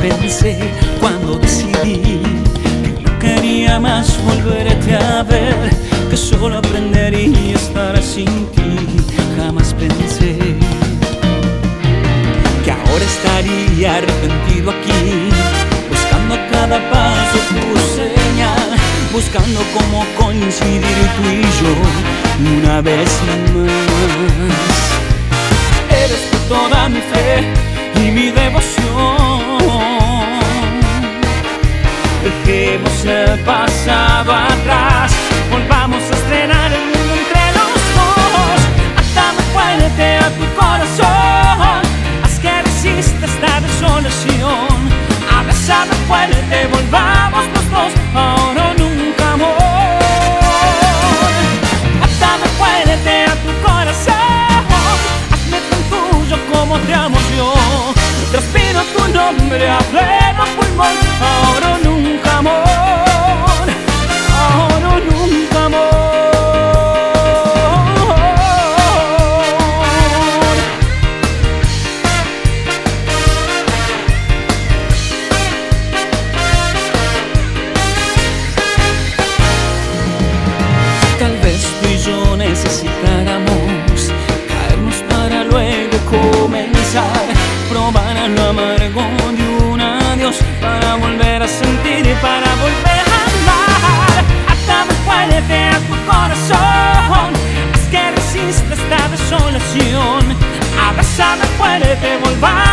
pensé cuando decidí que no quería más volverte a ver, que solo aprendería a estar sin ti. Jamás pensé que ahora estaría arrepentido aquí, buscando a cada paso tu señal, buscando cómo coincidir tú y yo una vez más. Eres toda mi fe y mi devoción. Atrás, volvamos a estrenar el mundo entre los dos. Atame fuerte a tu corazón, haz que resista esta desolación. Abrázame fuerte, volvamos los dos, ahora nunca amor. Atame fuerte a tu corazón, hazme tan tuyo como te amo yo. Respiro tu nombre a pleno pulmón, que volvamos